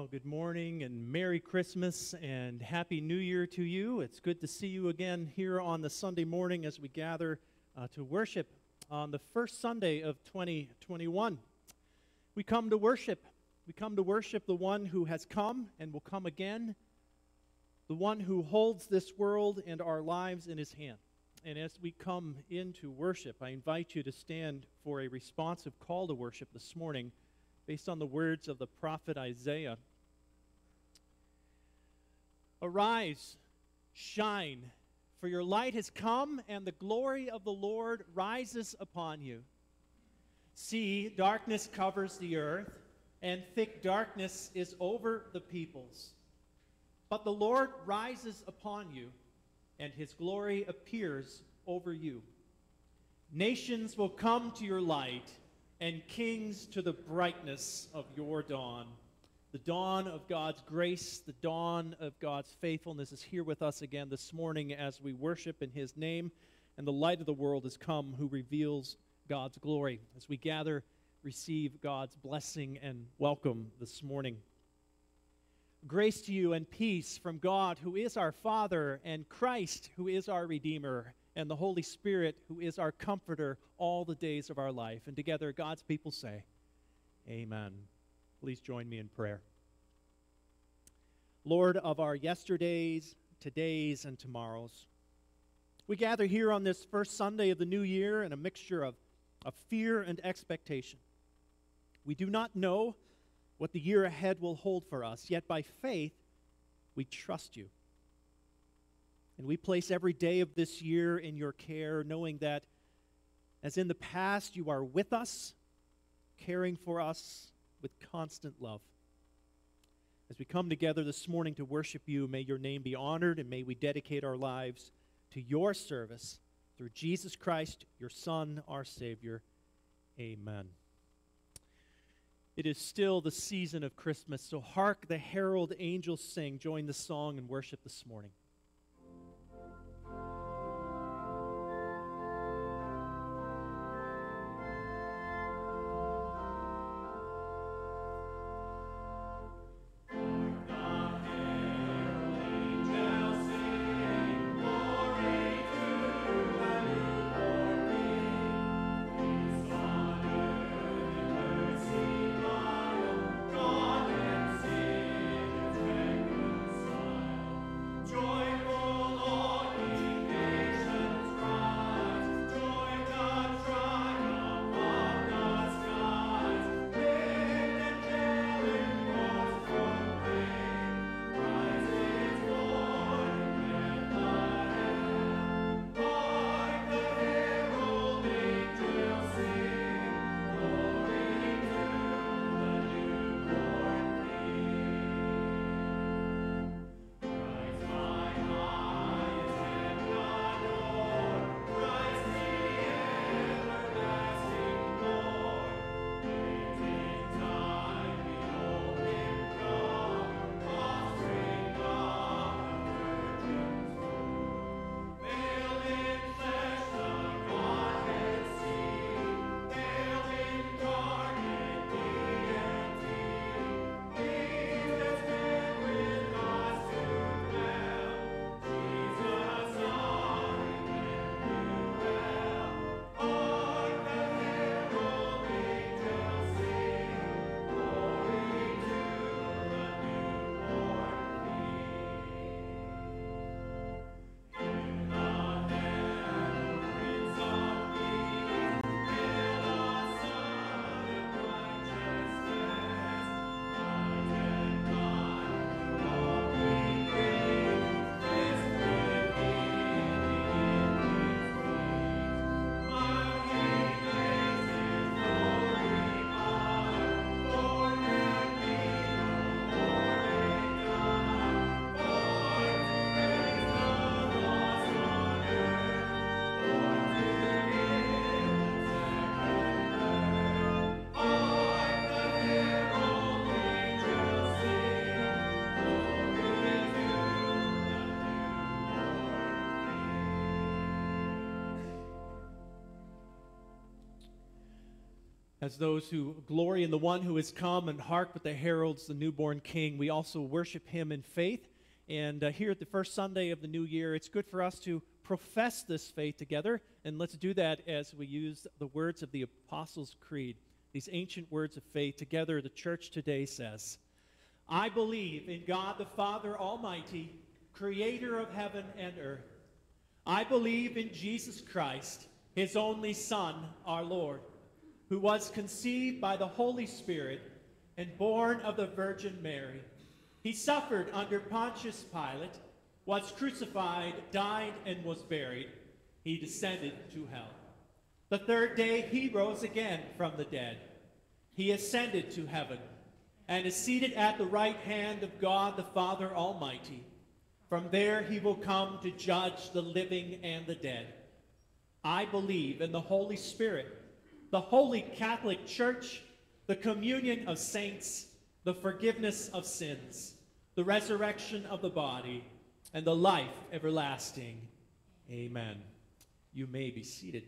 Well, good morning and Merry Christmas and Happy New Year to you. It's good to see you again here on the Sunday morning as we gather uh, to worship on the first Sunday of 2021. We come to worship. We come to worship the one who has come and will come again, the one who holds this world and our lives in his hand. And as we come into worship, I invite you to stand for a responsive call to worship this morning based on the words of the prophet Isaiah. Arise, shine, for your light has come, and the glory of the Lord rises upon you. See, darkness covers the earth, and thick darkness is over the peoples. But the Lord rises upon you, and his glory appears over you. Nations will come to your light and kings to the brightness of your dawn. The dawn of God's grace, the dawn of God's faithfulness is here with us again this morning as we worship in His name, and the light of the world has come who reveals God's glory. As we gather, receive God's blessing and welcome this morning. Grace to you and peace from God, who is our Father, and Christ, who is our Redeemer and the Holy Spirit, who is our comforter all the days of our life. And together, God's people say, Amen. Please join me in prayer. Lord of our yesterdays, todays, and tomorrows, we gather here on this first Sunday of the new year in a mixture of, of fear and expectation. We do not know what the year ahead will hold for us, yet by faith, we trust you. And we place every day of this year in your care, knowing that as in the past, you are with us, caring for us with constant love. As we come together this morning to worship you, may your name be honored and may we dedicate our lives to your service through Jesus Christ, your Son, our Savior. Amen. It is still the season of Christmas, so hark the herald angels sing. Join the song and worship this morning. As those who glory in the one who has come and hark with the heralds, the newborn king, we also worship him in faith. And uh, here at the first Sunday of the new year, it's good for us to profess this faith together. And let's do that as we use the words of the Apostles' Creed, these ancient words of faith. Together, the church today says, I believe in God the Father Almighty, creator of heaven and earth. I believe in Jesus Christ, his only Son, our Lord, who was conceived by the Holy Spirit and born of the Virgin Mary. He suffered under Pontius Pilate, was crucified, died, and was buried. He descended to hell. The third day he rose again from the dead. He ascended to heaven and is seated at the right hand of God the Father Almighty. From there he will come to judge the living and the dead. I believe in the Holy Spirit, the holy Catholic Church, the communion of saints, the forgiveness of sins, the resurrection of the body, and the life everlasting. Amen. You may be seated.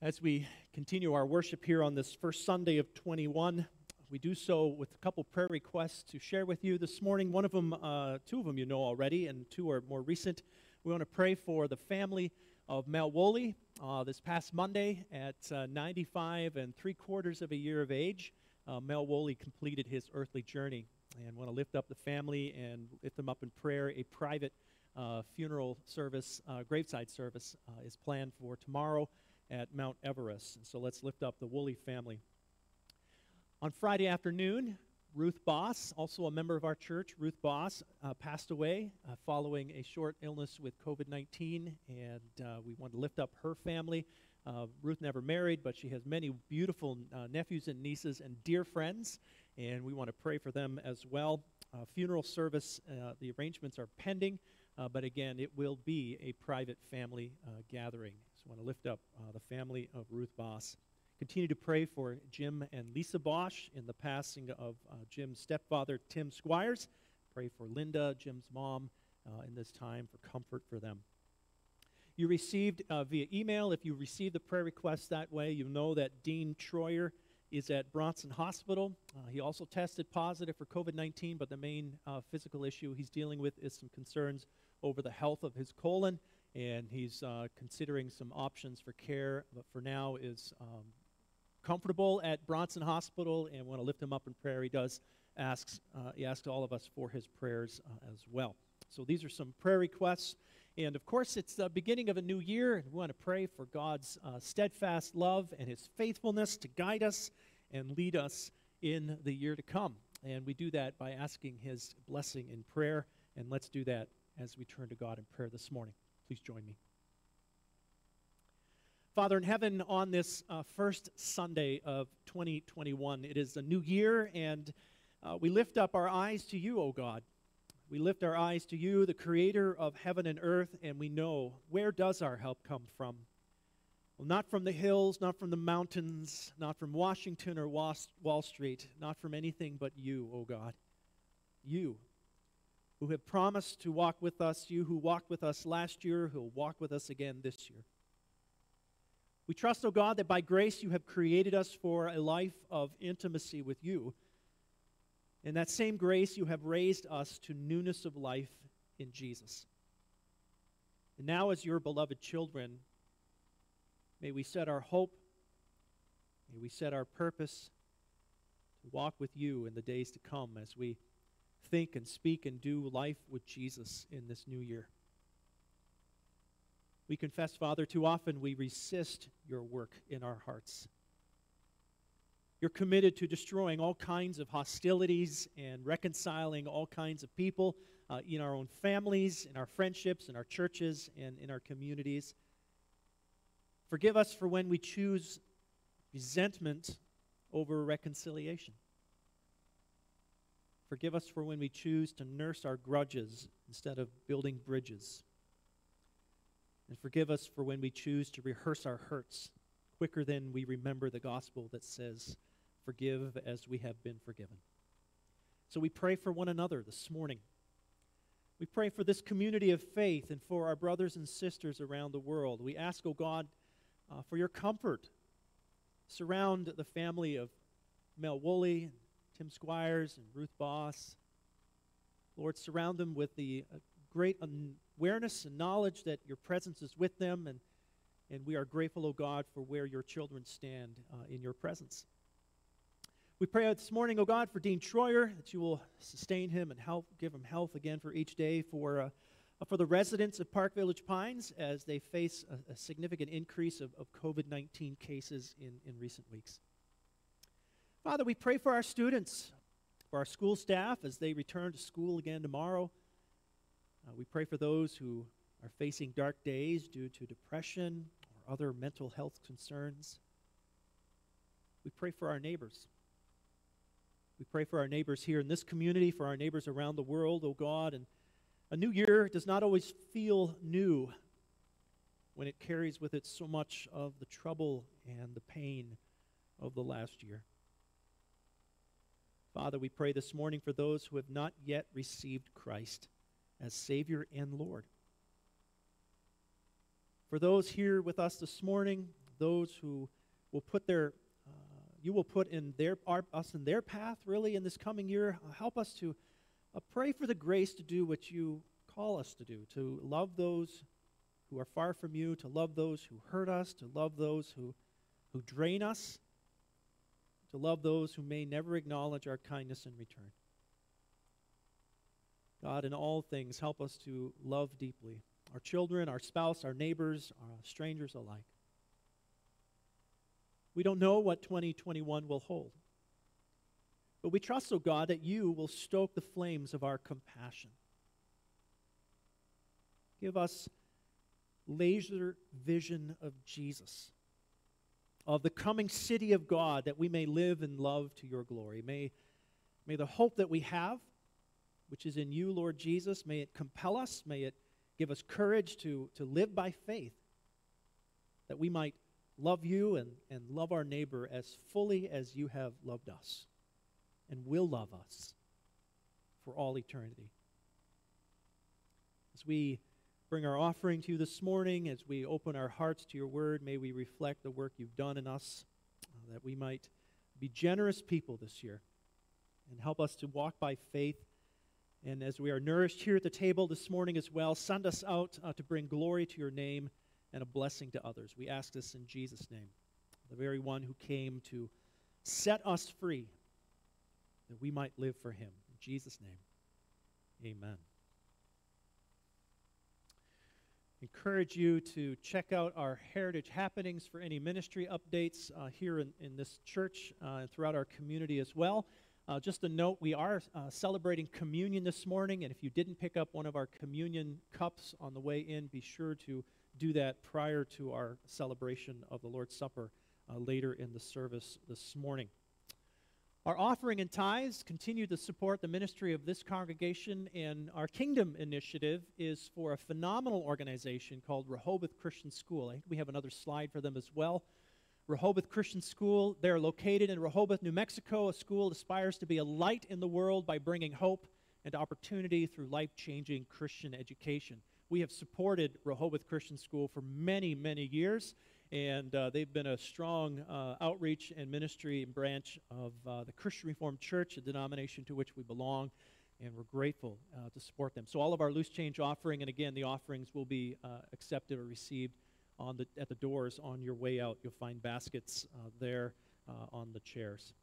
As we continue our worship here on this first Sunday of 21, we do so with a couple prayer requests to share with you this morning. One of them, uh, two of them you know already, and two are more recent. We want to pray for the family of Mel Woolley uh, this past Monday at uh, 95 and three quarters of a year of age. Uh, Mel Woolley completed his earthly journey and want to lift up the family and lift them up in prayer. A private uh, funeral service, uh, graveside service, is planned for tomorrow at Mount Ever-Rest. so let's lift up the Woolley family. On Friday afternoon, Ruth Boss, also a member of our church, Ruth Boss, uh, passed away uh, following a short illness with COVID 19, and uh, we want to lift up her family. Uh, Ruth never married, but she has many beautiful uh, nephews and nieces and dear friends, and we want to pray for them as well. Uh, funeral service, the arrangements are pending, but again, it will be a private family gathering. So I want to lift up the family of Ruth Boss. Continue to pray for Jim and Lisa Bosch in the passing of uh, Jim's stepfather, Tim Squires. Pray for Linda, Jim's mom, uh, in this time for comfort for them. You received uh, via email, if you received the prayer request that way, you know that Dean Troyer is at Bronson Hospital. Uh, he also tested positive for COVID 19, but the main uh, physical issue he's dealing with is some concerns over the health of his colon and he's uh, considering some options for care, but for now is um, comfortable at Bronson Hospital and want to lift him up in prayer. He does asks uh, he asks all of us for his prayers uh, as well. So these are some prayer requests, and of course it's the beginning of a new year, and we want to pray for God's uh, steadfast love and His faithfulness to guide us and lead us in the year to come. And we do that by asking His blessing in prayer, and let's do that as we turn to God in prayer this morning. Please join me. Father in heaven, on this uh, first Sunday of 2021, it is a new year, and uh, we lift up our eyes to you, O God. We lift our eyes to you, the creator of heaven and earth, and we know where does our help come from? Well, not from the hills, not from the mountains, not from Washington or Wall Street, not from anything but you, O God. You who have promised to walk with us, you who walked with us last year, who will walk with us again this year. We trust, O oh God, that by grace you have created us for a life of intimacy with you. In that same grace, you have raised us to newness of life in Jesus. And now, as your beloved children, may we set our hope, may we set our purpose to walk with you in the days to come as we think and speak and do life with Jesus in this new year. We confess, Father, too often we resist your work in our hearts. You're committed to destroying all kinds of hostilities and reconciling all kinds of people uh, in our own families, in our friendships, in our churches, and in our communities. Forgive us for when we choose resentment over reconciliation. Forgive us for when we choose to nurse our grudges instead of building bridges. And forgive us for when we choose to rehearse our hurts quicker than we remember the gospel that says, Forgive as we have been forgiven. So we pray for one another this morning. We pray for this community of faith and for our brothers and sisters around the world. We ask, O oh God, uh, for your comfort. Surround the family of Mel Woolley, Tim Squires, and Ruth Boss. Lord, surround them with the uh, great awareness and knowledge that your presence is with them, and, and we are grateful, O oh God, for where your children stand uh, in your presence. We pray this morning, O oh God, for Dean Troyer, that you will sustain him and help, give him health again for each day, for, uh, for the residents of Park Village Pines as they face a, a significant increase of, of COVID 19 cases in, in recent weeks. Father, we pray for our students, for our school staff as they return to school again tomorrow. Uh, we pray for those who are facing dark days due to depression or other mental health concerns. We pray for our neighbors. We pray for our neighbors here in this community, for our neighbors around the world, oh God. And a new year does not always feel new when it carries with it so much of the trouble and the pain of the last year. Father, we pray this morning for those who have not yet received Christ as Savior and Lord. For those here with us this morning, those who will put their you will put in their, our, us in their path, really, in this coming year. Uh, help us to uh, pray for the grace to do what you call us to do, to love those who are far from you, to love those who hurt us, to love those who, who drain us, to love those who may never acknowledge our kindness in return. God, in all things, help us to love deeply our children, our spouse, our neighbors, our strangers alike. We don't know what 2021 will hold. But we trust, O oh God, that you will stoke the flames of our compassion. Give us laser vision of Jesus, of the coming city of God, that we may live and love to your glory. May, may the hope that we have, which is in you, Lord Jesus, may it compel us, may it give us courage to, to live by faith, that we might love you and, and love our neighbor as fully as you have loved us and will love us for all eternity. As we bring our offering to you this morning, as we open our hearts to your word, may we reflect the work you've done in us, uh, that we might be generous people this year and help us to walk by faith. And as we are nourished here at the table this morning as well, send us out uh, to bring glory to your name and a blessing to others. We ask this in Jesus' name, the very one who came to set us free that we might live for him. In Jesus' name, amen. Encourage you to check out our heritage happenings for any ministry updates uh, here in, in this church uh, and throughout our community as well. Uh, just a note, we are uh, celebrating communion this morning, and if you didn't pick up one of our communion cups on the way in, be sure to do that prior to our celebration of the Lord's Supper uh, later in the service this morning. Our offering and tithes continue to support the ministry of this congregation, and our Kingdom Initiative is for a phenomenal organization called Rehoboth Christian School. I think we have another slide for them as well. Rehoboth Christian School, they're located in Rehoboth, New Mexico. A school aspires to be a light in the world by bringing hope and opportunity through life changing Christian education. We have supported Rehoboth Christian School for many, many years, and uh, they've been a strong uh, outreach and ministry and branch of uh, the Christian Reformed Church, a denomination to which we belong, and we're grateful uh, to support them. So, all of our loose change offering, and again, the offerings will be uh, accepted or received on the, at the doors on your way out. You'll find baskets uh, there on the chairs.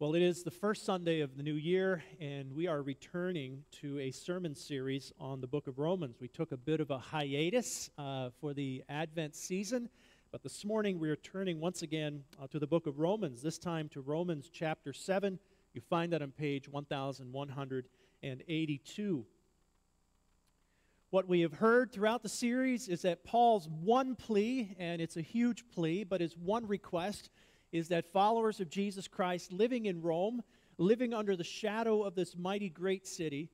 Well, it is the first Sunday of the new year, and we are returning to a sermon series on the book of Romans. We took a bit of a hiatus uh, for the Advent season, but this morning we are turning once again uh, to the book of Romans, this time to Romans chapter 7. You find that on page 1182. What we have heard throughout the series is that Paul's one plea, and it's a huge plea, but his one request is that followers of Jesus Christ living in Rome, living under the shadow of this mighty great city,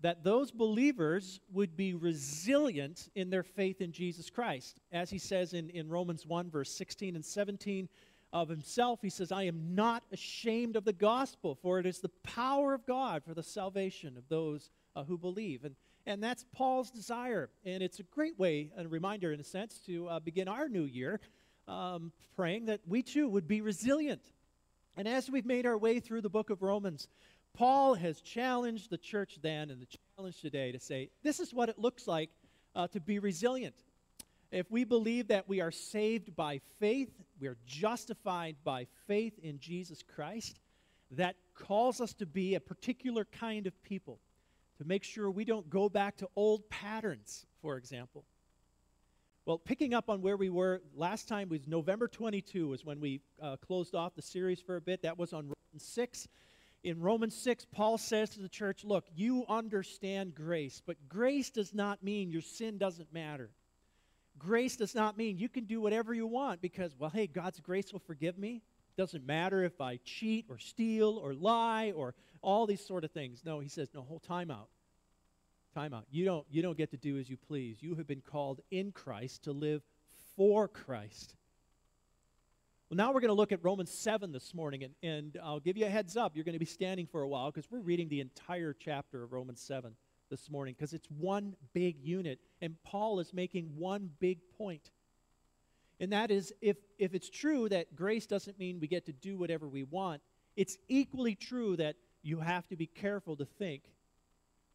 that those believers would be resilient in their faith in Jesus Christ. As he says in, in Romans 1, verse 16 and 17, of himself, he says, I am not ashamed of the gospel, for it is the power of God for the salvation of those uh, who believe. And, and that's Paul's desire. And it's a great way, a reminder in a sense, to uh, begin our new year um, praying that we too would be resilient. And as we've made our way through the book of Romans, Paul has challenged the church then and the challenge today to say, this is what it looks like uh, to be resilient. If we believe that we are saved by faith, we are justified by faith in Jesus Christ, that calls us to be a particular kind of people, to make sure we don't go back to old patterns, for example. Well, picking up on where we were last time was November 22 was when we uh, closed off the series for a bit. That was on Romans 6. In Romans 6, Paul says to the church, Look, you understand grace, but grace does not mean your sin doesn't matter. Grace does not mean you can do whatever you want because, well, hey, God's grace will forgive me. Doesn't matter if I cheat or steal or lie or all these sort of things. No, he says, no, whole time out. Time out. You don't, you don't get to do as you please. You have been called in Christ to live for Christ. Well, now we're going to look at Romans 7 this morning, and, and I'll give you a heads up. You're going to be standing for a while because we're reading the entire chapter of Romans 7 this morning because it's one big unit, and Paul is making one big point. And that is if, if it's true that grace doesn't mean we get to do whatever we want, it's equally true that you have to be careful to think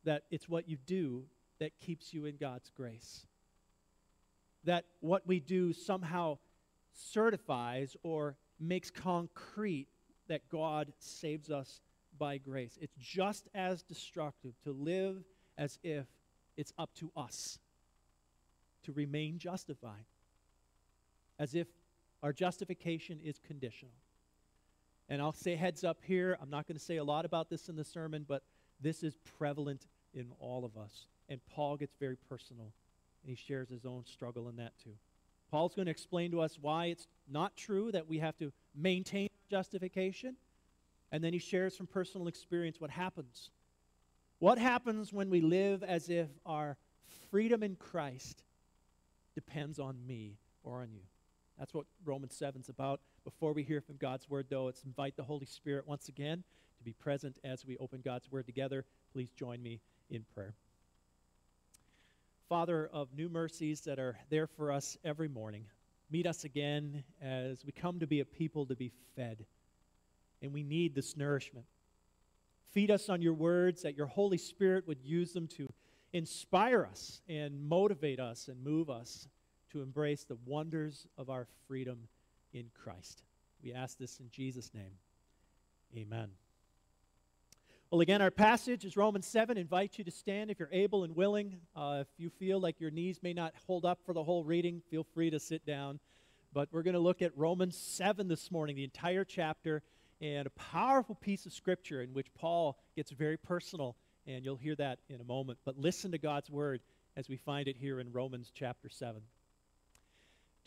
that it's what you do that keeps you in God's grace. That what we do somehow certifies or makes concrete that God saves us by grace. It's just as destructive to live as if it's up to us to remain justified, as if our justification is conditional. And I'll say heads up here, I'm not going to say a lot about this in the sermon, but this is prevalent in all of us. And Paul gets very personal, and he shares his own struggle in that too. Paul's going to explain to us why it's not true that we have to maintain justification. And then he shares from personal experience what happens what happens when we live as if our freedom in Christ depends on me or on you? That's what Romans 7 is about. Before we hear from God's word, though, let's invite the Holy Spirit once again to be present as we open God's word together. Please join me in prayer. Father of new mercies that are there for us every morning, meet us again as we come to be a people to be fed. And we need this nourishment. Feed us on your words, that your Holy Spirit would use them to inspire us and motivate us and move us to embrace the wonders of our freedom in Christ. We ask this in Jesus' name. Amen. Well, again, our passage is Romans 7. I invite you to stand if you're able and willing. Uh, if you feel like your knees may not hold up for the whole reading, feel free to sit down. But we're going to look at Romans 7 this morning, the entire chapter and a powerful piece of scripture in which Paul gets very personal, and you'll hear that in a moment. But listen to God's word as we find it here in Romans chapter 7.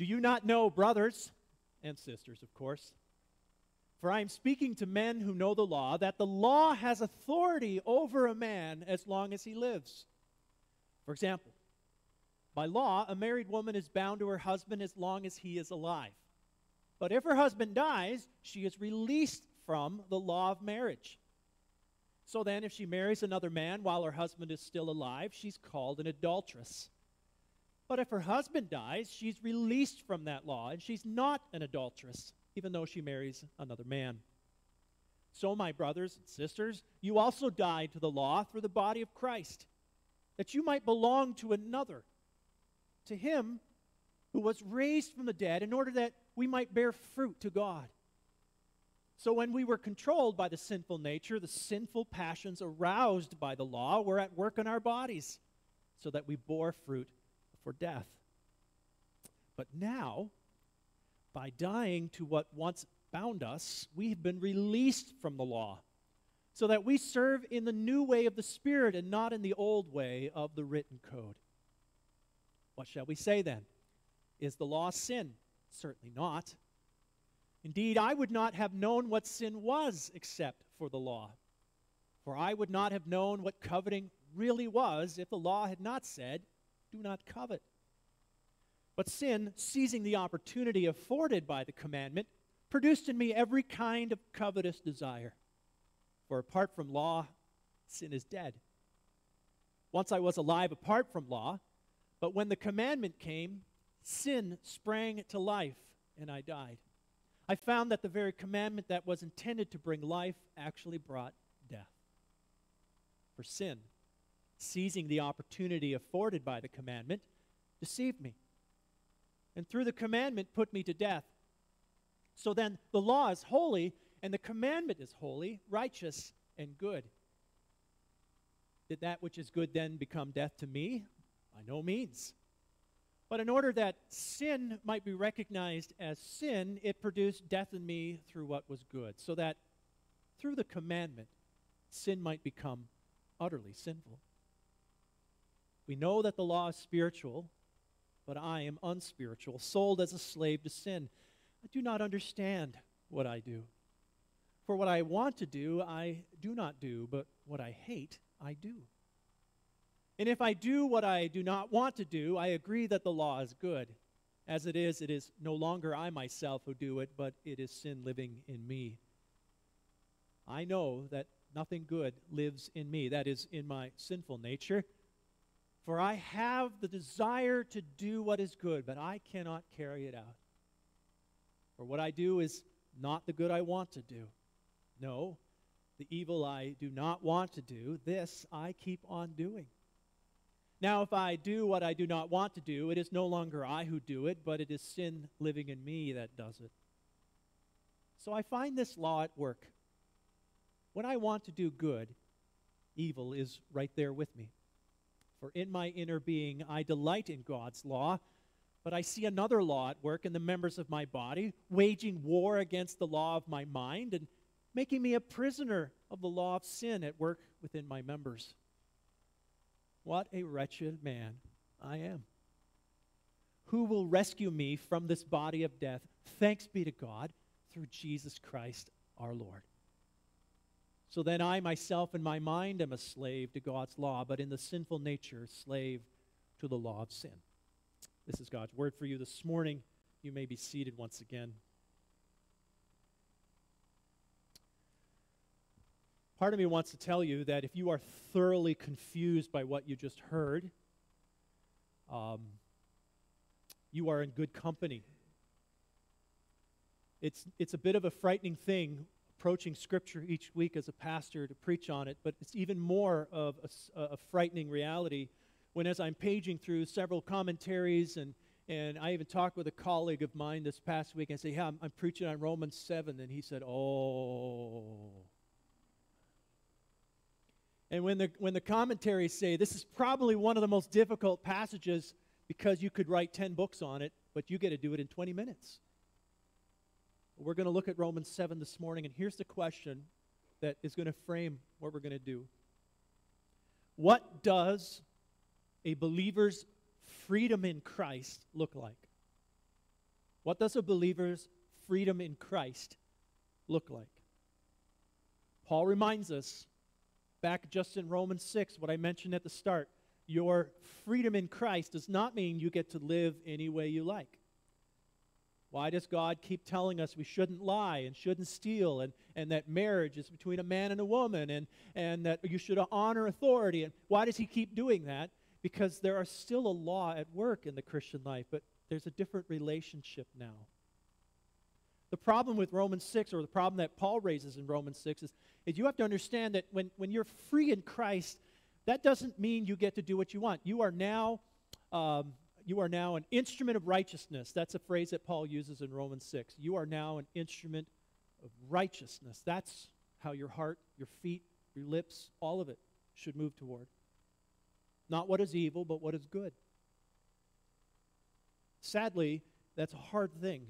Do you not know, brothers and sisters, of course, for I am speaking to men who know the law, that the law has authority over a man as long as he lives. For example, by law, a married woman is bound to her husband as long as he is alive. But if her husband dies, she is released from the law of marriage. So then, if she marries another man while her husband is still alive, she's called an adulteress. But if her husband dies, she's released from that law, and she's not an adulteress, even though she marries another man. So, my brothers and sisters, you also died to the law through the body of Christ, that you might belong to another, to him who was raised from the dead, in order that we might bear fruit to God. So when we were controlled by the sinful nature, the sinful passions aroused by the law were at work in our bodies, so that we bore fruit for death. But now, by dying to what once bound us, we have been released from the law, so that we serve in the new way of the Spirit and not in the old way of the written code. What shall we say then? Is the law sin? Certainly not. Indeed, I would not have known what sin was except for the law. For I would not have known what coveting really was if the law had not said, Do not covet. But sin, seizing the opportunity afforded by the commandment, produced in me every kind of covetous desire. For apart from law, sin is dead. Once I was alive apart from law, but when the commandment came, sin sprang to life, and I died. I found that the very commandment that was intended to bring life actually brought death. For sin, seizing the opportunity afforded by the commandment, deceived me. And through the commandment, put me to death. So then, the law is holy, and the commandment is holy, righteous, and good. Did that which is good then become death to me? By no means. But in order that sin might be recognized as sin, it produced death in me through what was good, so that through the commandment, sin might become utterly sinful. We know that the law is spiritual, but I am unspiritual, sold as a slave to sin. I do not understand what I do. For what I want to do, I do not do, but what I hate, I do. And if I do what I do not want to do, I agree that the law is good. As it is, it is no longer I myself who do it, but it is sin living in me. I know that nothing good lives in me, that is, in my sinful nature. For I have the desire to do what is good, but I cannot carry it out. For what I do is not the good I want to do. No, the evil I do not want to do, this I keep on doing. Now, if I do what I do not want to do, it is no longer I who do it, but it is sin living in me that does it. So I find this law at work. When I want to do good, evil is right there with me. For in my inner being I delight in God's law, but I see another law at work in the members of my body, waging war against the law of my mind and making me a prisoner of the law of sin at work within my members. What a wretched man I am. Who will rescue me from this body of death? Thanks be to God through Jesus Christ our Lord. So then I myself in my mind am a slave to God's law, but in the sinful nature, slave to the law of sin. This is God's word for you this morning. You may be seated once again. Part of me wants to tell you that if you are thoroughly confused by what you just heard, um, you are in good company. It's, it's a bit of a frightening thing approaching Scripture each week as a pastor to preach on it, but it's even more of a, a frightening reality when, as I'm paging through several commentaries, and, and I even talked with a colleague of mine this past week, and I say, Yeah, I'm, I'm preaching on Romans 7, and he said, Oh. And when the, when the commentaries say this is probably one of the most difficult passages because you could write 10 books on it, but you get to do it in 20 minutes. We're going to look at Romans 7 this morning, and here's the question that is going to frame what we're going to do. What does a believer's freedom in Christ look like? What does a believer's freedom in Christ look like? Paul reminds us back just in Romans 6, what I mentioned at the start. Your freedom in Christ does not mean you get to live any way you like. Why does God keep telling us we shouldn't lie and shouldn't steal and, and that marriage is between a man and a woman and, and that you should honor authority? And why does He keep doing that? Because there are still a law at work in the Christian life, but there's a different relationship now. The problem with Romans 6, or the problem that Paul raises in Romans 6, is, is you have to understand that when, when you're free in Christ, that doesn't mean you get to do what you want. You are now um, you are now an instrument of righteousness. That's a phrase that Paul uses in Romans 6. You are now an instrument of righteousness. That's how your heart, your feet, your lips, all of it should move toward. Not what is evil, but what is good. Sadly, that's a hard thing.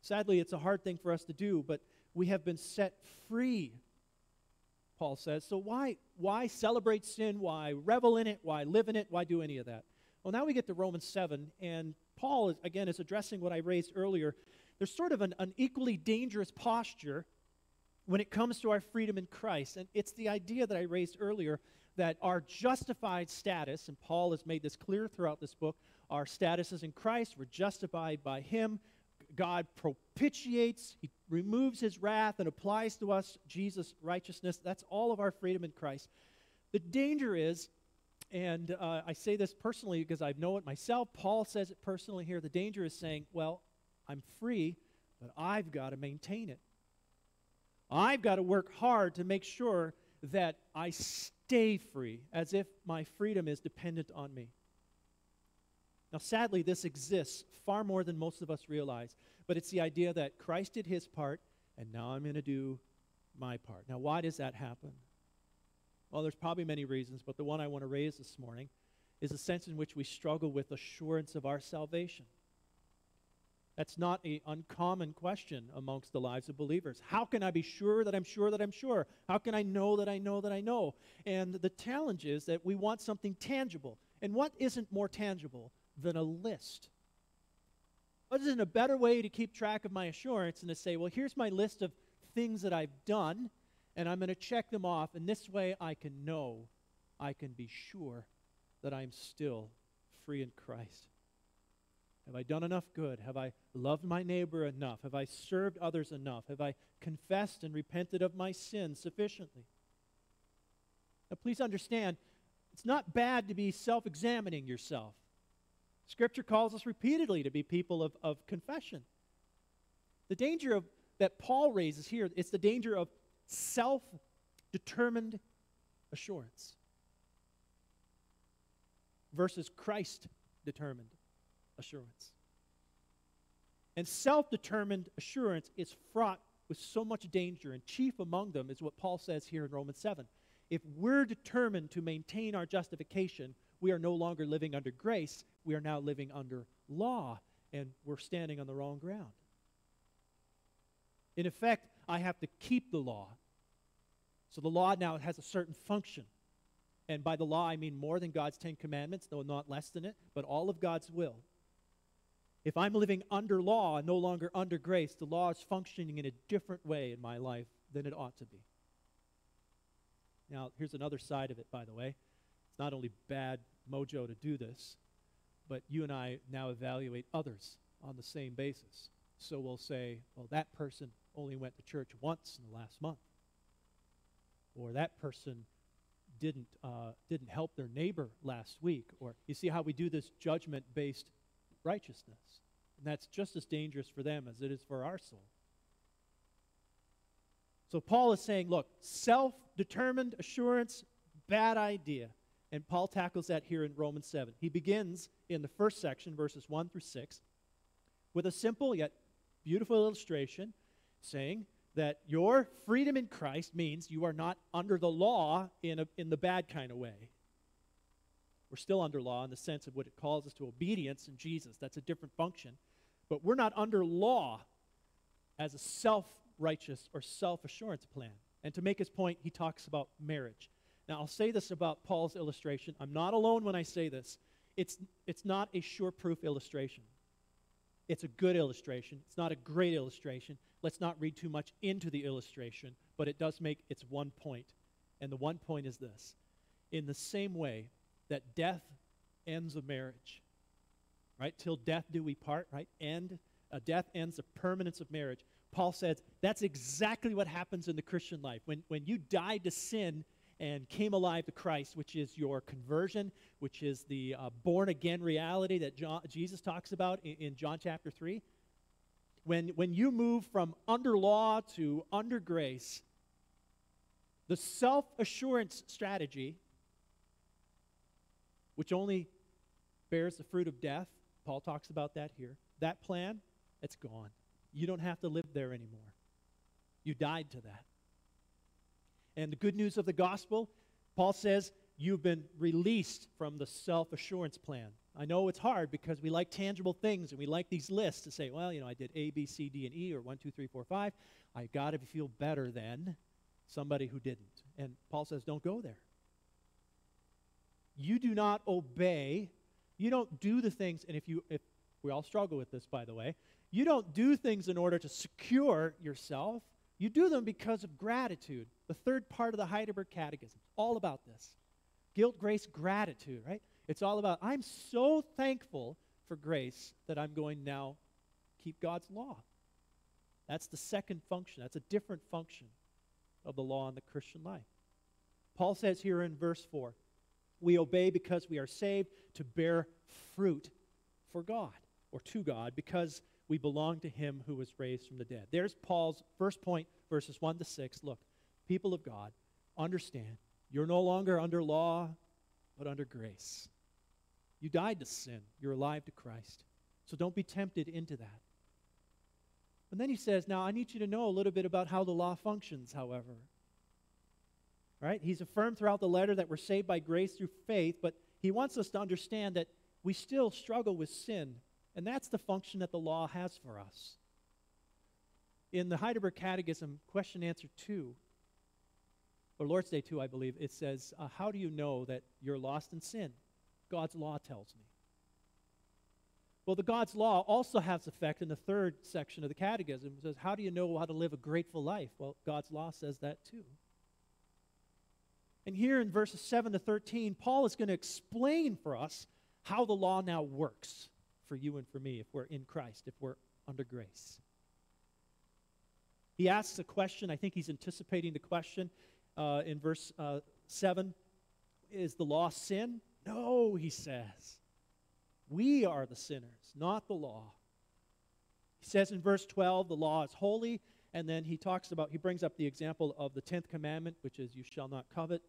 Sadly, it's a hard thing for us to do, but we have been set free, Paul says. So why, why celebrate sin? Why revel in it? Why live in it? Why do any of that? Well, now we get to Romans 7, and Paul, is, again, is addressing what I raised earlier. There's sort of an, an equally dangerous posture when it comes to our freedom in Christ. And it's the idea that I raised earlier that our justified status, and Paul has made this clear throughout this book, our status is in Christ. We're justified by Him. God propitiates, He removes His wrath and applies to us Jesus' righteousness. That's all of our freedom in Christ. The danger is, and uh, I say this personally because I know it myself, Paul says it personally here. The danger is saying, well, I'm free, but I've got to maintain it. I've got to work hard to make sure that I stay free, as if my freedom is dependent on me. Now, sadly, this exists far more than most of us realize, but it's the idea that Christ did his part, and now I'm going to do my part. Now, why does that happen? Well, there's probably many reasons, but the one I want to raise this morning is the sense in which we struggle with assurance of our salvation. That's not an uncommon question amongst the lives of believers. How can I be sure that I'm sure that I'm sure? How can I know that I know that I know? And the challenge is that we want something tangible. And what isn't more tangible than a list? What isn't a better way to keep track of my assurance than to say, well, here's my list of things that I've done, and I'm going to check them off, and this way I can know, I can be sure that I'm still free in Christ. Have I done enough good? Have I loved my neighbor enough? Have I served others enough? Have I confessed and repented of my sins sufficiently? Now, please understand, it's not bad to be self examining yourself. Scripture calls us repeatedly to be people of, of confession. The danger of, that Paul raises here is the danger of self determined assurance versus Christ determined assurance. And self determined assurance is fraught with so much danger, and chief among them is what Paul says here in Romans 7. If we're determined to maintain our justification, we are no longer living under grace, we are now living under law, and we're standing on the wrong ground. In effect, I have to keep the law. So the law now has a certain function. And by the law, I mean more than God's Ten Commandments, though not less than it, but all of God's will. If I'm living under law and no longer under grace, the law is functioning in a different way in my life than it ought to be. Now, here's another side of it, by the way. It's not only bad mojo to do this, but you and I now evaluate others on the same basis. So we'll say, well, that person only went to church once in the last month. Or that person didn't, uh, didn't help their neighbor last week. Or you see how we do this judgment based righteousness. And that's just as dangerous for them as it is for our soul. So Paul is saying, look, self determined assurance, bad idea. And Paul tackles that here in Romans 7. He begins in the first section, verses 1 through 6, with a simple yet beautiful illustration saying that your freedom in Christ means you are not under the law in, a, in the bad kind of way. We're still under law in the sense of what it calls us to obedience in Jesus. That's a different function. But we're not under law as a self righteous or self assurance plan. And to make his point, he talks about marriage. Now, I'll say this about Paul's illustration. I'm not alone when I say this. It's, it's not a sure proof illustration. It's a good illustration. It's not a great illustration. Let's not read too much into the illustration, but it does make its one point. And the one point is this In the same way that death ends a marriage, right? Till death do we part, right? End. Death ends the permanence of marriage. Paul says that's exactly what happens in the Christian life. When, when you died to sin and came alive to Christ, which is your conversion, which is the uh, born again reality that John, Jesus talks about in, in John chapter 3. When, when you move from under law to under grace, the self assurance strategy which only bears the fruit of death. Paul talks about that here. That plan, it's gone. You don't have to live there anymore. You died to that. And the good news of the gospel, Paul says, you've been released from the self assurance plan. I know it's hard because we like tangible things and we like these lists to say, well, you know, I did A, B, C, D, and E, or 1, 2, 3, 4, 5. I got to feel better than somebody who didn't. And Paul says, don't go there you do not obey, you don't do the things, and if you, if we all struggle with this, by the way, you don't do things in order to secure yourself. You do them because of gratitude. The third part of the Heidelberg Catechism, all about this. Guilt, grace, gratitude, right? It's all about, I'm so thankful for grace that I'm going now keep God's law. That's the second function. That's a different function of the law in the Christian life. Paul says here in verse 4 we obey because we are saved to bear fruit for God or to God because we belong to him who was raised from the dead. There's Paul's first point, verses 1 to 6. Look, people of God, understand you're no longer under law, but under grace. You died to sin, you're alive to Christ. So don't be tempted into that. And then he says, Now I need you to know a little bit about how the law functions, however. Right? He's affirmed throughout the letter that we're saved by grace through faith, but he wants us to understand that we still struggle with sin, and that's the function that the law has for us. In the Heidelberg Catechism, question answer 2, or Lord's Day 2, I believe, it says, uh, How do you know that you're lost in sin? God's law tells me. Well, the God's law also has effect in the third section of the Catechism. It says, How do you know how to live a grateful life? Well, God's law says that too. And here in verses 7 to 13, Paul is going to explain for us how the law now works for you and for me if we're in Christ, if we're under grace. He asks a question. I think he's anticipating the question uh, in verse uh, 7 Is the law sin? No, he says. We are the sinners, not the law. He says in verse 12, the law is holy, and then he talks about, he brings up the example of the 10th commandment, which is, You shall not covet.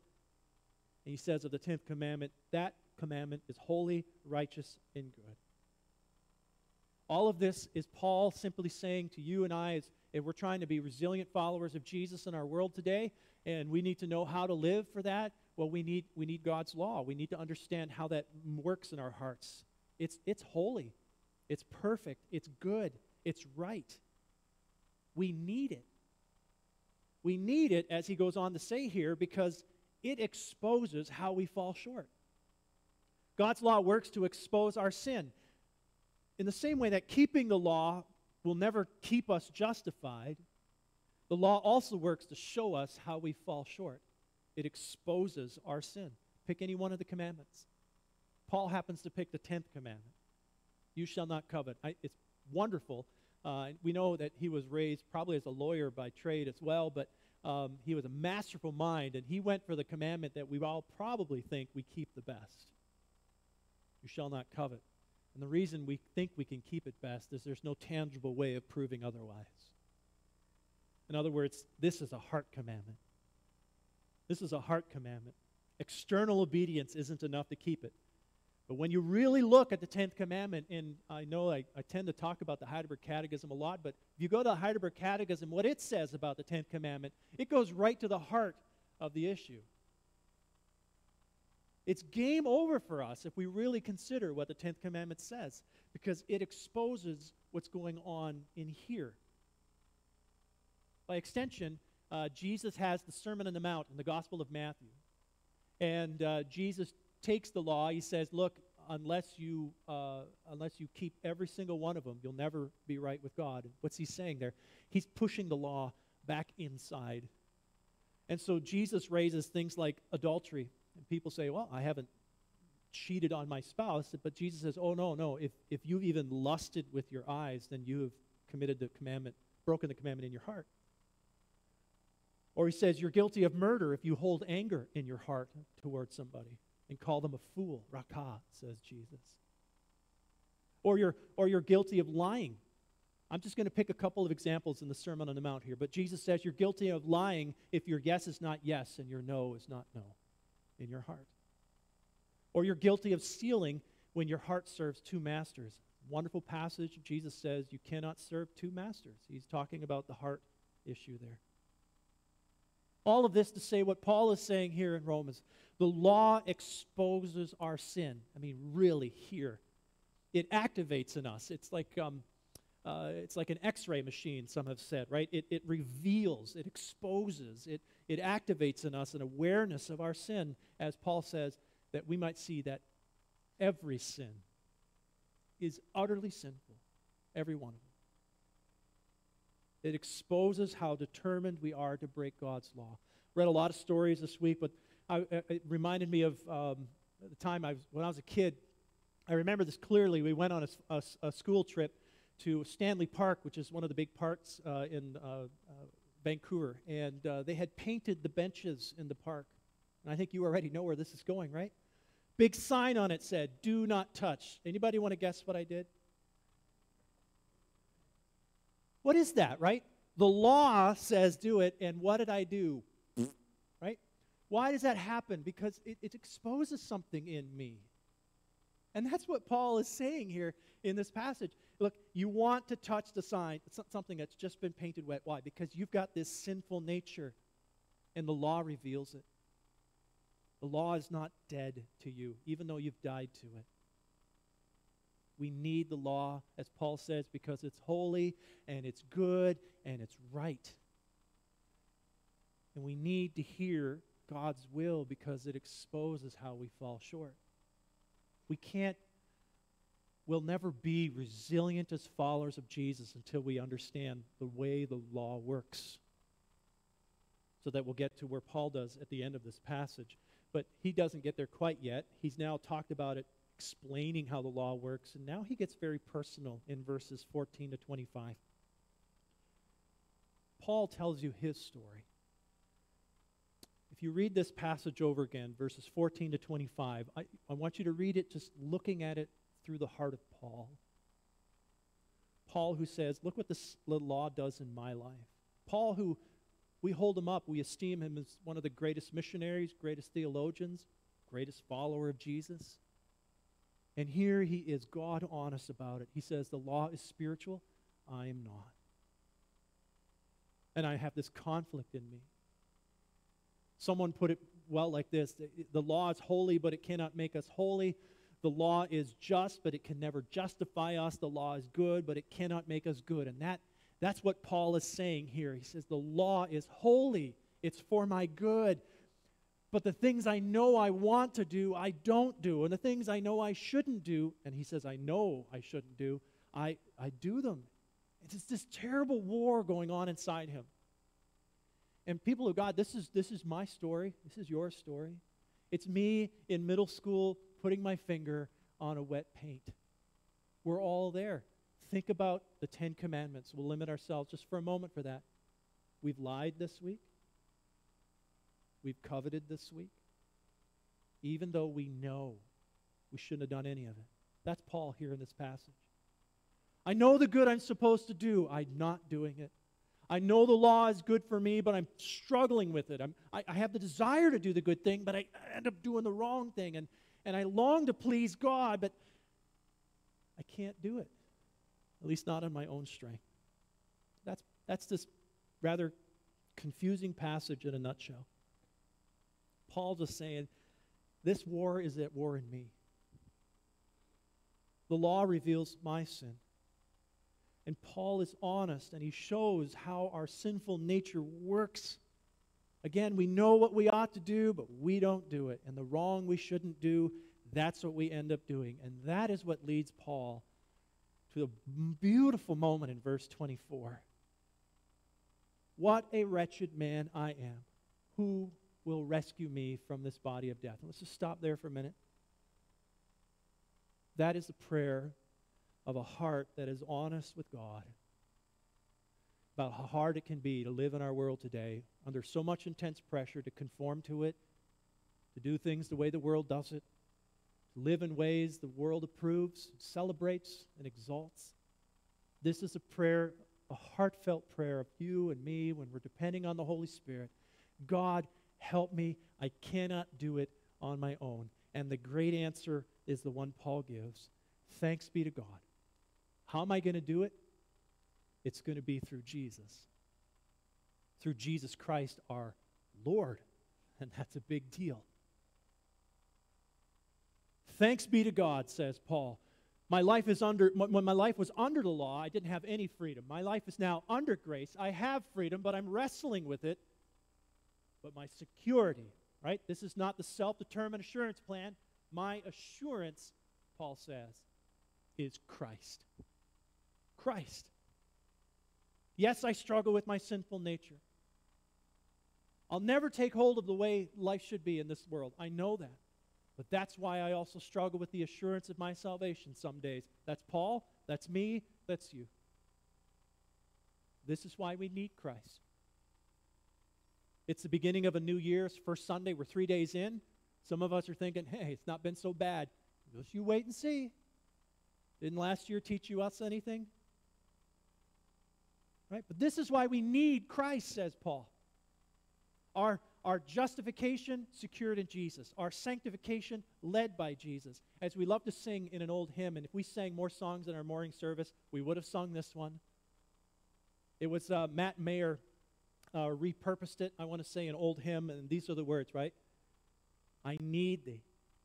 And he says of the 10th commandment, that commandment is holy, righteous, and good. All of this is Paul simply saying to you and I, as if we're trying to be resilient followers of Jesus in our world today, and we need to know how to live for that, well, we need, we need God's law. We need to understand how that works in our hearts. It's, it's holy, it's perfect, it's good, it's right. We need it. We need it, as he goes on to say here, because it exposes how we fall short. God's law works to expose our sin. In the same way that keeping the law will never keep us justified, the law also works to show us how we fall short. It exposes our sin. Pick any one of the commandments. Paul happens to pick the 10th commandment You shall not covet. I, it's wonderful. Uh, we know that he was raised probably as a lawyer by trade as well, but um, he was a masterful mind, and he went for the commandment that we all probably think we keep the best. You shall not covet. And the reason we think we can keep it best is there's no tangible way of proving otherwise. In other words, this is a heart commandment. This is a heart commandment. External obedience isn't enough to keep it. But when you really look at the 10th commandment, and I know I, I, tend to talk about the Heidelberg Catechism a lot, but if you go to the Heidelberg Catechism, what it says about the 10th commandment, it goes right to the heart of the issue. It's game over for us if we really consider what the 10th commandment says, because it exposes what's going on in here. By extension, uh, Jesus has the Sermon on the Mount in the Gospel of Matthew. And uh, Jesus takes the law. He says, Look, unless you, uh, unless you keep every single one of them, you'll never be right with God. what's he saying there? He's pushing the law back inside. And so Jesus raises things like adultery. And people say, Well, I haven't cheated on my spouse. But Jesus says, Oh, no, no. If, if you've even lusted with your eyes, then you have committed the commandment, broken the commandment in your heart. Or he says, You're guilty of murder if you hold anger in your heart towards somebody and call them a fool. Raca, says Jesus. Or you're, or you're guilty of lying. I'm just going to pick a couple of examples in the Sermon on the Mount here. But Jesus says you're guilty of lying if your yes is not yes and your no is not no in your heart. Or you're guilty of stealing when your heart serves two masters. Wonderful passage. Jesus says you cannot serve two masters. He's talking about the heart issue there. All of this to say what Paul is saying here in Romans. The law exposes our sin. I mean, really, here. It activates in us. It's like, um, uh, it's like an x ray machine, some have said, right? It, it reveals, it exposes, it, it activates in us an awareness of our sin, as Paul says, that we might see that every sin is utterly sinful, every one of them. It exposes how determined we are to break God's law. Read a lot of stories this week, but I, it reminded me of um, the time I was, when I was a kid. I remember this clearly. We went on a, a, a school trip to Stanley Park, which is one of the big parks uh, in uh, uh, Vancouver, and uh, they had painted the benches in the park. And I think you already know where this is going, right? Big sign on it said, "Do not touch." Anybody want to guess what I did? What is that, right? The law says do it, and what did I do? right? Why does that happen? Because it, it exposes something in me. And that's what Paul is saying here in this passage. Look, you want to touch the sign, it's something that's just been painted wet. Why? Because you've got this sinful nature, and the law reveals it. The law is not dead to you, even though you've died to it. We need the law, as Paul says, because it's holy and it's good and it's right. And we need to hear God's will because it exposes how we fall short. We can't, we'll never be resilient as followers of Jesus until we understand the way the law works. So that we'll get to where Paul does at the end of this passage. But he doesn't get there quite yet. He's now talked about it, explaining how the law works, and now he gets very personal in verses 14 to 25. Paul tells you his story. If you read this passage over again, verses 14 to 25, I, I want you to read it just looking at it through the heart of Paul. Paul, who says, Look what this, the law does in my life. Paul, who we hold him up, we esteem him as one of the greatest missionaries, greatest theologians, greatest follower of Jesus. And here he is, God honest about it. He says, The law is spiritual, I am not. And I have this conflict in me. Someone put it well like this The law is holy, but it cannot make us holy. The law is just, but it can never justify us. The law is good, but it cannot make us good. And that, that's what Paul is saying here. He says, The law is holy, it's for my good. But the things I know I want to do, I don't do. And the things I know I shouldn't do, and he says, I know I shouldn't do, I, I do them. It's this terrible war going on inside him. And people of God, this is, this is my story. This is your story. It's me in middle school putting my finger on a wet paint. We're all there. Think about the Ten Commandments. We'll limit ourselves just for a moment for that. We've lied this week. We've coveted this week. Even though we know we shouldn't have done any of it. That's Paul here in this passage. I know the good I'm supposed to do, I'm not doing it. I know the law is good for me, but I'm struggling with it. I'm, I, I have the desire to do the good thing, but I end up doing the wrong thing. And, and I long to please God, but I can't do it, at least not on my own strength. That's, that's this rather confusing passage in a nutshell. Paul's just saying, This war is at war in me. The law reveals my sin. And Paul is honest and he shows how our sinful nature works. Again, we know what we ought to do, but we don't do it. And the wrong we shouldn't do, that's what we end up doing. And that is what leads Paul to a beautiful moment in verse 24. What a wretched man I am. Who will rescue me from this body of death? Let's just stop there for a minute. That is the prayer of a heart that is honest with God about how hard it can be to live in our world today under so much intense pressure to conform to it, to do things the way the world does it, to live in ways the world approves, celebrates, and exalts. This is a prayer, a heartfelt prayer of you and me when we're depending on the Holy Spirit. God, help me. I cannot do it on my own. And the great answer is the one Paul gives. Thanks be to God how am I going to do it? It's going to be through Jesus. Through Jesus Christ, our Lord. And that's a big deal. Thanks be to God, says Paul. My life is under when my life was under the law, I didn't have any freedom. My life is now under grace. I have freedom, but I'm wrestling with it. But my security, right? This is not the self-determined assurance plan. My assurance, Paul says, is Christ. Christ. Yes, I struggle with my sinful nature. I'll never take hold of the way life should be in this world. I know that. But that's why I also struggle with the assurance of my salvation some days. That's Paul. That's me. That's you. This is why we need Christ. It's the beginning of a new year. It's first Sunday. We're three days in. Some of us are thinking, hey, it's not been so bad. Just you wait and see. Didn't last year teach you us anything? Right? But this is why we need Christ, says Paul. Our, our justification secured in Jesus, our sanctification led by Jesus. As we love to sing in an old hymn, and if we sang more songs in our morning service, we would have sung this one. It was uh, Matt Maher uh, repurposed it, I want to say, an old hymn, and these are the words, right? I need thee.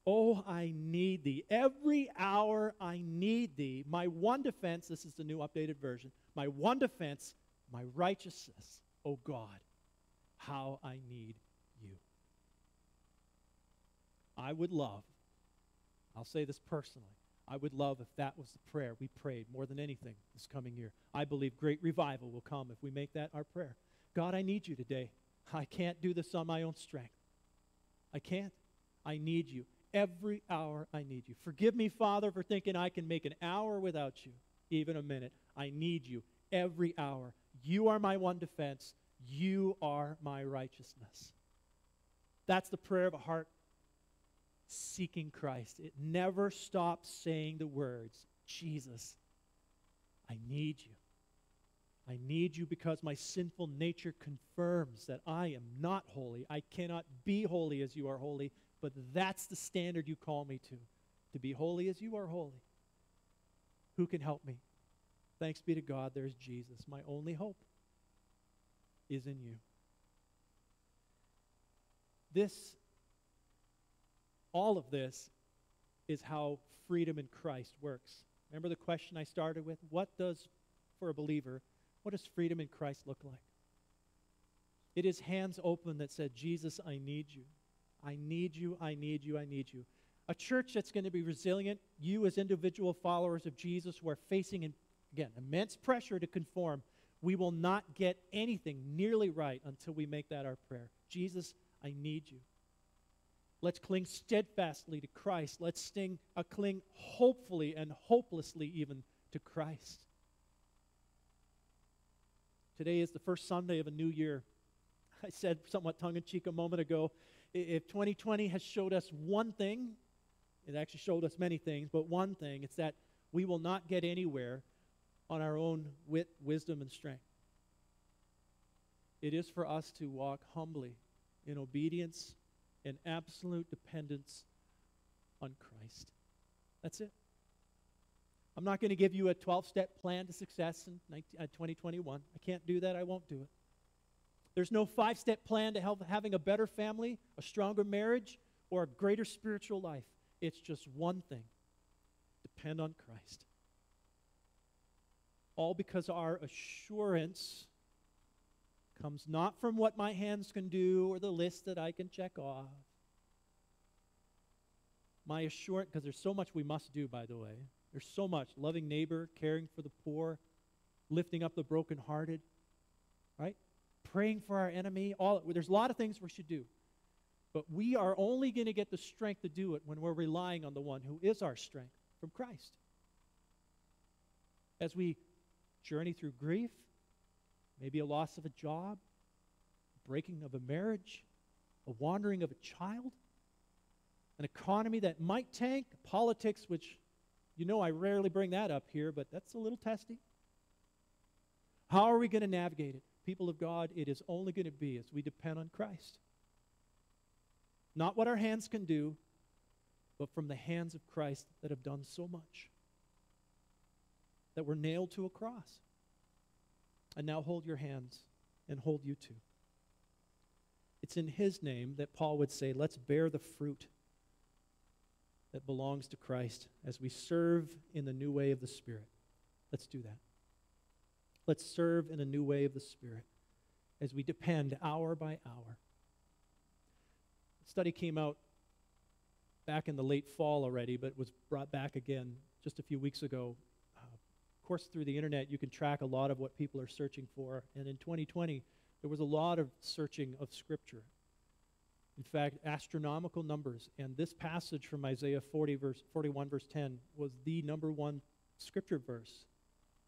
Oh, I need thee. Every hour I need thee. My one defense, this is the new updated version, my one defense, my righteousness, oh God, how I need you. I would love, I'll say this personally, I would love if that was the prayer we prayed more than anything this coming year. I believe great revival will come if we make that our prayer. God, I need you today. I can't do this on my own strength. I can't. I need you. Every hour I need you. Forgive me, Father, for thinking I can make an hour without you, even a minute. I need you every hour. You are my one defense. You are my righteousness. That's the prayer of a heart seeking Christ. It never stops saying the words, Jesus, I need you. I need you because my sinful nature confirms that I am not holy. I cannot be holy as you are holy, but that's the standard you call me to, to be holy as you are holy. Who can help me? Thanks be to God, there's Jesus. My only hope is in you. This, all of this, is how freedom in Christ works. Remember the question I started with? What does, for a believer, what does freedom in Christ look like? It is hands open that said, Jesus, I need you. I need you, I need you, I need you. A church that's going to be resilient, you as individual followers of Jesus who are facing, again, immense pressure to conform, we will not get anything nearly right until we make that our prayer. Jesus, I need you. Let's cling steadfastly to Christ. Let's sting, uh, cling hopefully and hopelessly even to Christ. Today is the first Sunday of a new year. I said somewhat tongue in cheek a moment ago if 2020 has showed us one thing, it actually showed us many things, but one thing, it's that we will not get anywhere on our own wit, wisdom, and strength. It is for us to walk humbly in obedience and absolute dependence on Christ. That's it. I'm not going to give you a 12 step plan to success in 19, uh, 2021. I can't do that. I won't do it. There's no five step plan to help having a better family, a stronger marriage, or a greater spiritual life. It's just one thing depend on Christ. All because our assurance comes not from what my hands can do or the list that I can check off. My assurance, because there's so much we must do, by the way. There's so much loving neighbor, caring for the poor, lifting up the brokenhearted, right? praying for our enemy. All, there's a lot of things we should do. But we are only going to get the strength to do it when we're relying on the one who is our strength from Christ. As we journey through grief, maybe a loss of a job, breaking of a marriage, a wandering of a child, an economy that might tank, politics, which you know I rarely bring that up here, but that's a little testy. How are we going to navigate it? people of God, it is only going to be as we depend on Christ. Not what our hands can do, but from the hands of Christ that have done so much. That were nailed to a cross. And now hold your hands and hold you too. It's in His name that Paul would say, let's bear the fruit that belongs to Christ as we serve in the new way of the Spirit. Let's do that. Let's serve in a new way of the Spirit as we depend hour by hour. A study came out back in the late fall already, but was brought back again just a few weeks ago. Uh, of course, through the internet, you can track a lot of what people are searching for. And in 2020, there was a lot of searching of Scripture. In fact, astronomical numbers. And this passage from Isaiah 40, verse, 41, verse 10, was the number one Scripture verse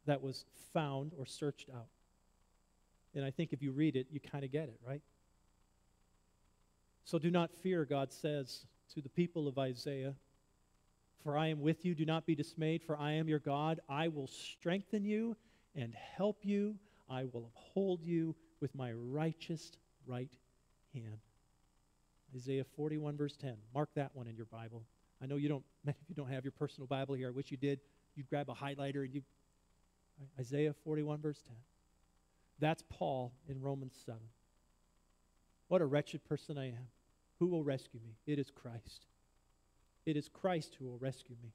that was found or searched out. And I think if you read it, you kind of get it, right? So do not fear, God says to the people of Isaiah. For I am with you. Do not be dismayed, for I am your God. I will strengthen you and help you. I will uphold you with my righteous right hand. Isaiah 41, verse 10. Mark that one in your Bible. I know you don't, many of you don't have your personal Bible here. I wish you did. You'd grab a highlighter and you. Isaiah 41, verse 10. That's Paul in Romans 7. What a wretched person I am. Who will rescue me? It is Christ. It is Christ who will rescue me.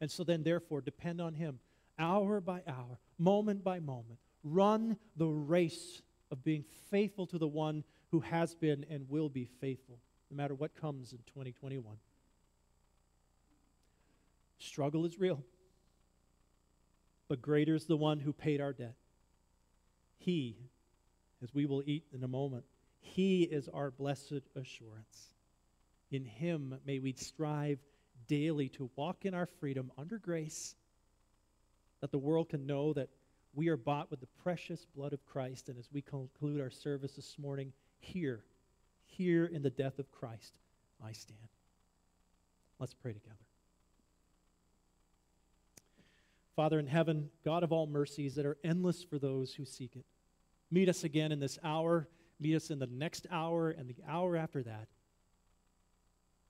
And so then, therefore, depend on Him hour by hour, moment by moment. Run the race of being faithful to the one who has been and will be faithful, no matter what comes in 2021. Struggle is real, but greater is the one who paid our debt. He, as we will eat in a moment, He is our blessed assurance. In Him may we strive daily to walk in our freedom under grace, that the world can know that we are bought with the precious blood of Christ. And as we conclude our service this morning, here, here in the death of Christ, I stand. Let's pray together. Father in heaven, God of all mercies that are endless for those who seek it, meet us again in this hour, meet us in the next hour and the hour after that,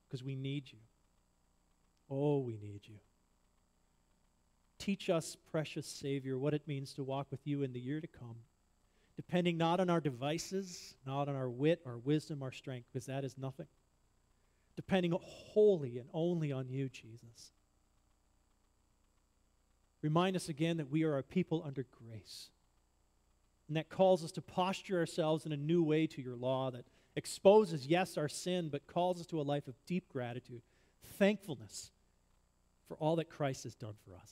because we need you. Oh, we need you. Teach us, precious Savior, what it means to walk with you in the year to come depending not on our devices, not on our wit, our wisdom, our strength, because that is nothing. Depending wholly and only on you, Jesus. Remind us again that we are a people under grace. And that calls us to posture ourselves in a new way to your law that exposes, yes, our sin, but calls us to a life of deep gratitude, thankfulness for all that Christ has done for us.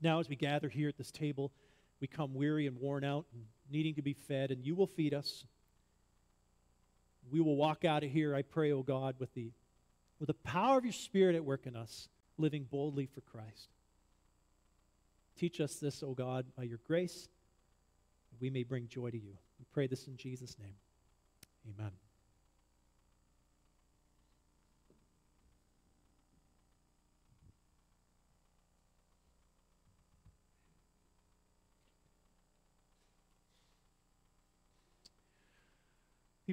Now, as we gather here at this table, we come weary and worn out and needing to be fed, and you will feed us. We will walk out of here, I pray, O oh God, with the, with the power of your Spirit at work in us, living boldly for Christ. Teach us this, O oh God, by your grace, that we may bring joy to you. We pray this in Jesus' name. Amen.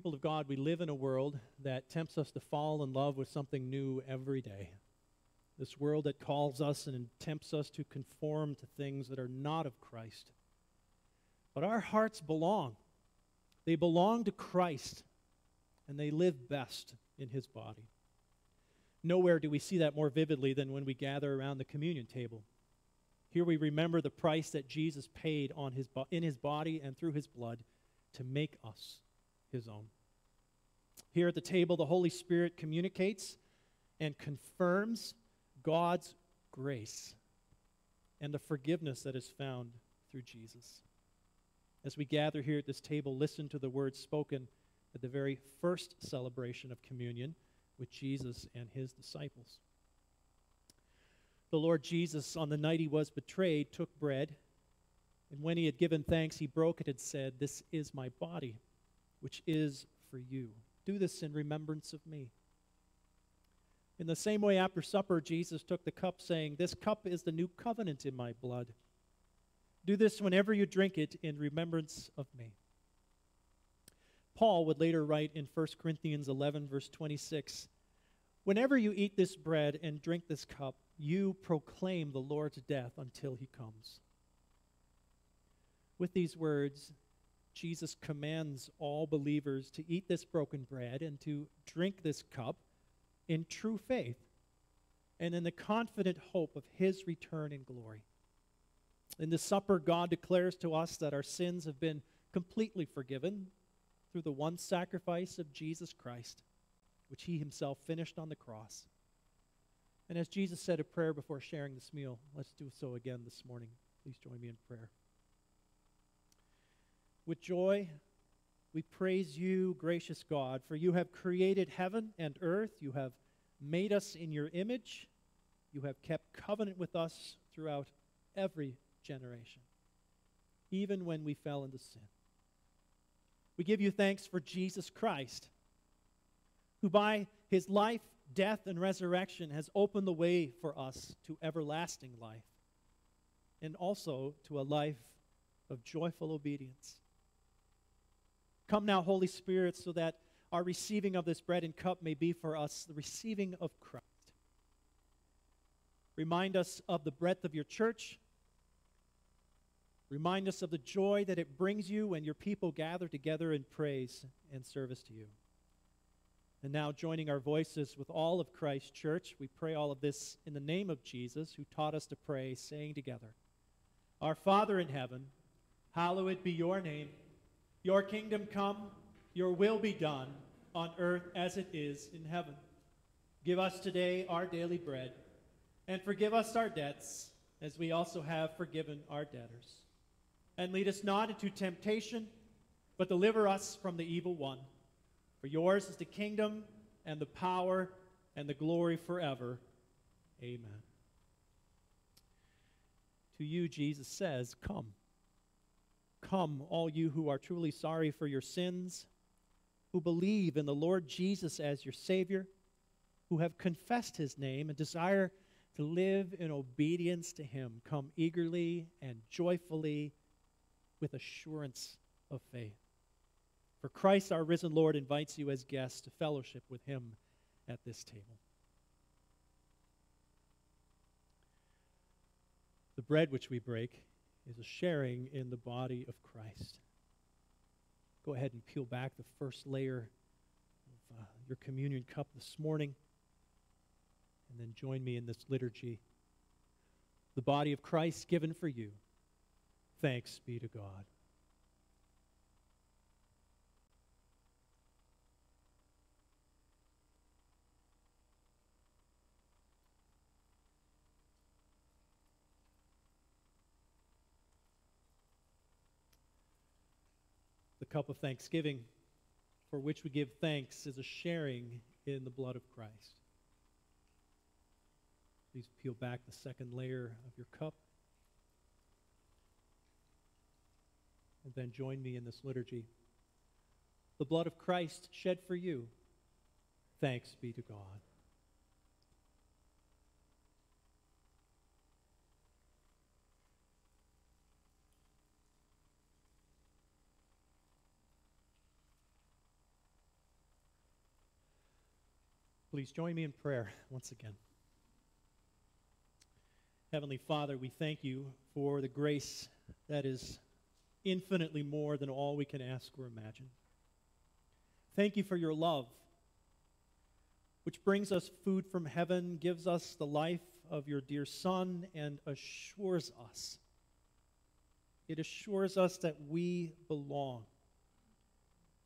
People of God, we live in a world that tempts us to fall in love with something new every day. This world that calls us and tempts us to conform to things that are not of Christ. But our hearts belong. They belong to Christ, and they live best in his body. Nowhere do we see that more vividly than when we gather around the communion table. Here we remember the price that Jesus paid on his in his body and through his blood to make us his own. Here at the table, the Holy Spirit communicates and confirms God's grace and the forgiveness that is found through Jesus. As we gather here at this table, listen to the words spoken at the very first celebration of communion with Jesus and his disciples. The Lord Jesus, on the night he was betrayed, took bread, and when he had given thanks, he broke it and said, This is my body which is for you. Do this in remembrance of me. In the same way, after supper, Jesus took the cup, saying, This cup is the new covenant in my blood. Do this whenever you drink it in remembrance of me. Paul would later write in 1 Corinthians 11, verse 26 Whenever you eat this bread and drink this cup, you proclaim the Lord's death until he comes. With these words, Jesus commands all believers to eat this broken bread and to drink this cup in true faith and in the confident hope of his return in glory. In the supper, God declares to us that our sins have been completely forgiven through the one sacrifice of Jesus Christ, which he himself finished on the cross. And as Jesus said a prayer before sharing this meal, let's do so again this morning. Please join me in prayer. With joy, we praise you, gracious God, for you have created heaven and earth. You have made us in your image. You have kept covenant with us throughout every generation, even when we fell into sin. We give you thanks for Jesus Christ, who by his life, death, and resurrection has opened the way for us to everlasting life and also to a life of joyful obedience. Come now, Holy Spirit, so that our receiving of this bread and cup may be for us the receiving of Christ. Remind us of the breadth of your church. Remind us of the joy that it brings you when your people gather together in praise and service to you. And now, joining our voices with all of Christ's church, we pray all of this in the name of Jesus, who taught us to pray, saying together, Our Father in heaven, hallowed be your name. Your kingdom come, your will be done, on earth as it is in heaven. Give us today our daily bread, and forgive us our debts, as we also have forgiven our debtors. And lead us not into temptation, but deliver us from the evil one. For yours is the kingdom, and the power, and the glory forever. Amen. To you, Jesus says, Come. Come, all you who are truly sorry for your sins, who believe in the Lord Jesus as your Savior, who have confessed his name and desire to live in obedience to him. Come eagerly and joyfully with assurance of faith. For Christ, our risen Lord, invites you as guests to fellowship with him at this table. The bread which we break is a sharing in the body of Christ. Go ahead and peel back the first layer of uh, your communion cup this morning, and then join me in this liturgy. The body of Christ given for you. Thanks be to God. Cup of thanksgiving for which we give thanks is a sharing in the blood of Christ. Please peel back the second layer of your cup. And then join me in this liturgy. The blood of Christ shed for you. Thanks be to God. Please join me in prayer once again. Heavenly Father, we thank you for the grace that is infinitely more than all we can ask or imagine. Thank you for your love, which brings us food from heaven, gives us the life of your dear Son, and assures us. It assures us that we belong.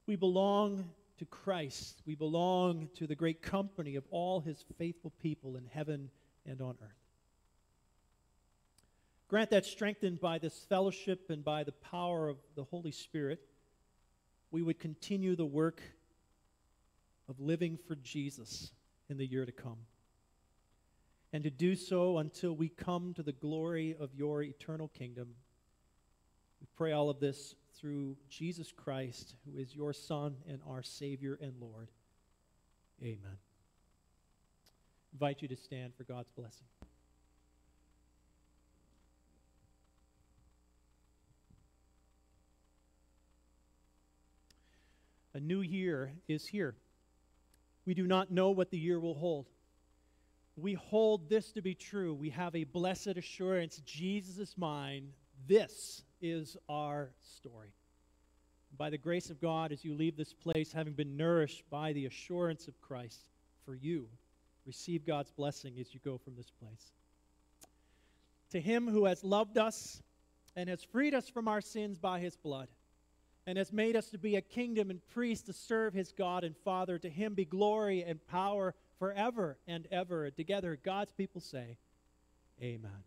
We belong to Christ. We belong to the great company of all his faithful people in heaven and on earth. Grant that strengthened by this fellowship and by the power of the Holy Spirit, we would continue the work of living for Jesus in the year to come. And to do so until we come to the glory of your eternal kingdom. We pray all of this through Jesus Christ, who is your Son and our Savior and Lord. Amen. I invite you to stand for God's blessing. A new year is here. We do not know what the year will hold. We hold this to be true. We have a blessed assurance Jesus is mine. This is our story. By the grace of God, as you leave this place, having been nourished by the assurance of Christ for you, receive God's blessing as you go from this place. To him who has loved us and has freed us from our sins by his blood, and has made us to be a kingdom and priest to serve his God and Father, to him be glory and power forever and ever. Together, God's people say, Amen.